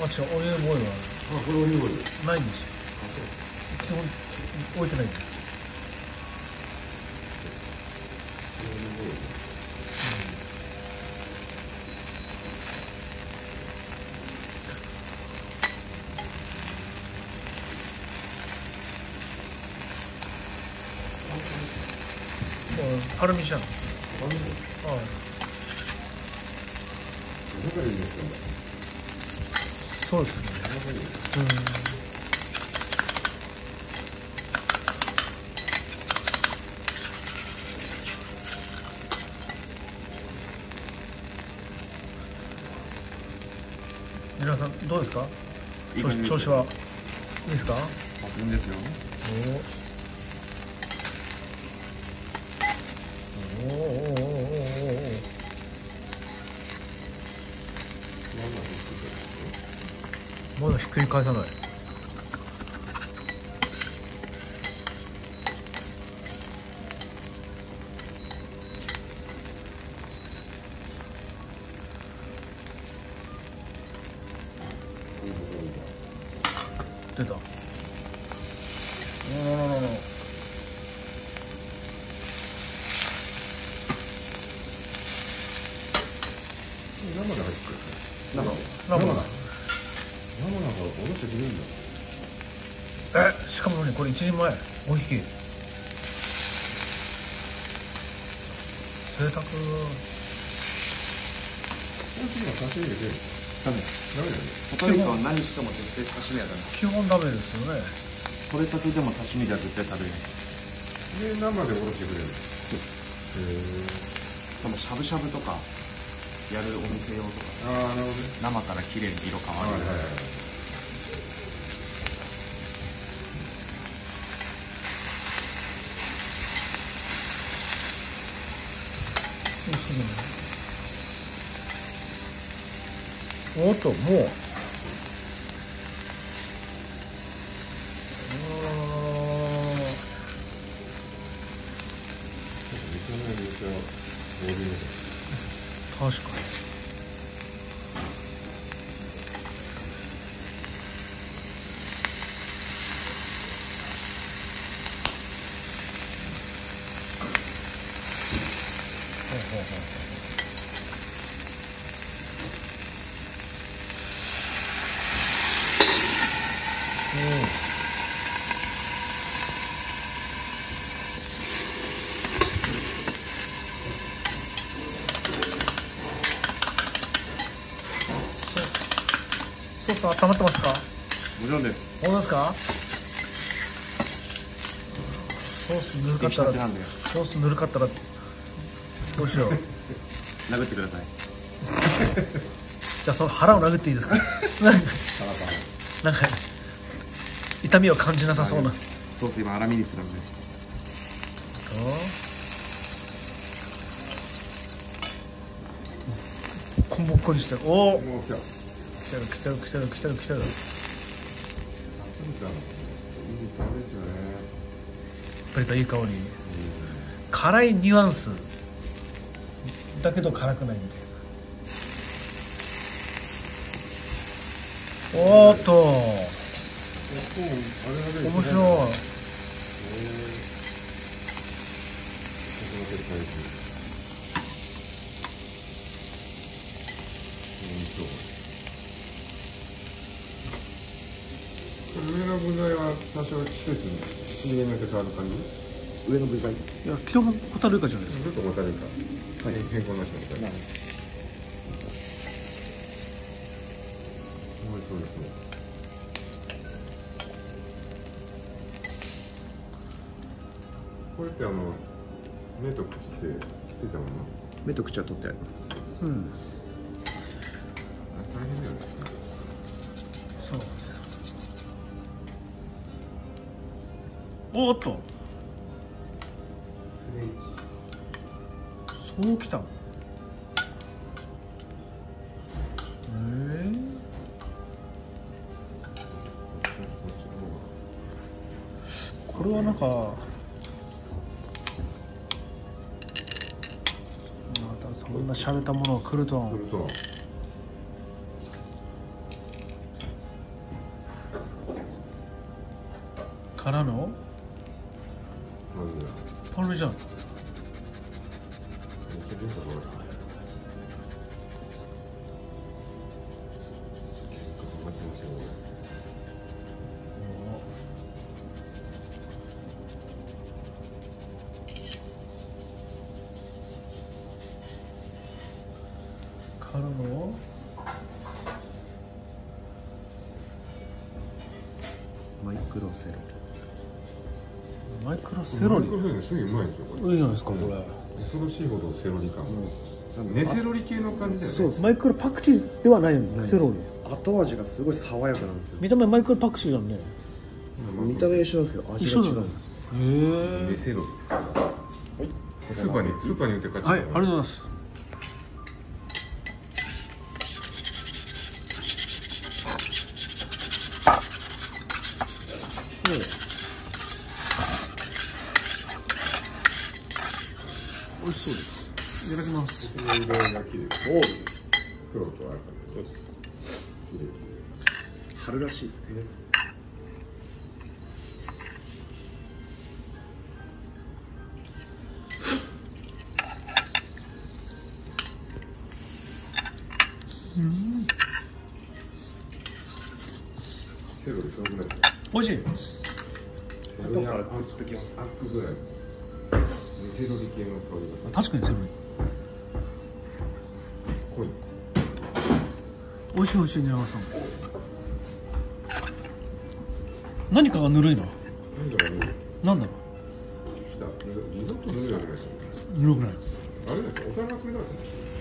あ違うオリーブオイルはあこれオリーブオイルないんですよ基本置いてないんですオリーブオイルパルミジャーノあ。れはい中で入れてんだそうですね。皆さんどうですか？調子は。いいですか？抜群ですよ。おおおおおおおおまだひっくり返さない。出た。お生で入ってくる。なんか生だ生なんかおろしてくれるんだ。えしかもねこれ一人前？5匹。贅沢。この次は刺身でダメ。ダメだよね。ホタルイカは何しても絶対刺身はダメ。基本ダメですよね。取れたてでも刺身では絶対食べれない。で生でおろしてくれる。へしかもしゃぶしゃぶとかやるお店用とかえああなるほどね。生から綺麗に色変わるはいはいはいおっともう確かにほうほうほううんソース温まってますかもちろん。です本当ですかソースぬるかったらソースぬるかったらどうしよう。殴ってください。じゃあその腹を殴っていいですか？なんか痛みを感じなさそうな、ソース今粗みにするんで。こんもっこりしてる。おお来てる来てる来てる来てる。来てるいい香り。辛いニュアンスだけど辛くないみたいな。おーっと。面白い。上の具材は多少季節によって変わる感じ？上の具材。いや基本ホタルイカじゃないですか。ちょっとホタルイカ、はい、変更なしのホタルイカそうですね。これってあの目と口ってついたまま目と口は取ってあります。うん。あ大変だよねそうですよ。おーっとそうきたの？え、これはなんかまたそんなしゃべったものが来るとは。来るとからの？パルメジャーノめっちゃ出たこれ結構かかってますよこからのマイクロセロマイクロれセロリ。マイクロセロリすげえうまいですよこれ。いいじゃないですかこれ。恐ろしいほどセロリ感リネセロリ系の感じだよね。そうです。マイクロパクチーではないよねセロリ。後味がすごい爽やかなんですよ。見た目マイクロパクチーだもんね。見た目一緒なんですけど味が違うんです。へネセロリです。スーパーにスーパーに売ってるえはいありがとうございます美味しそうですいただきます色が綺麗お黒と赤で綺麗春らしい。ですねセロリすごくないですか美味しいからあグッときます。アックぐらい。ネセロリ系の香りが確かにセロリ美味しい美味しい蜷川さ。ん何かがぬるいな何だろう。ぬるくないあれですよ。お皿が冷たかったんですよ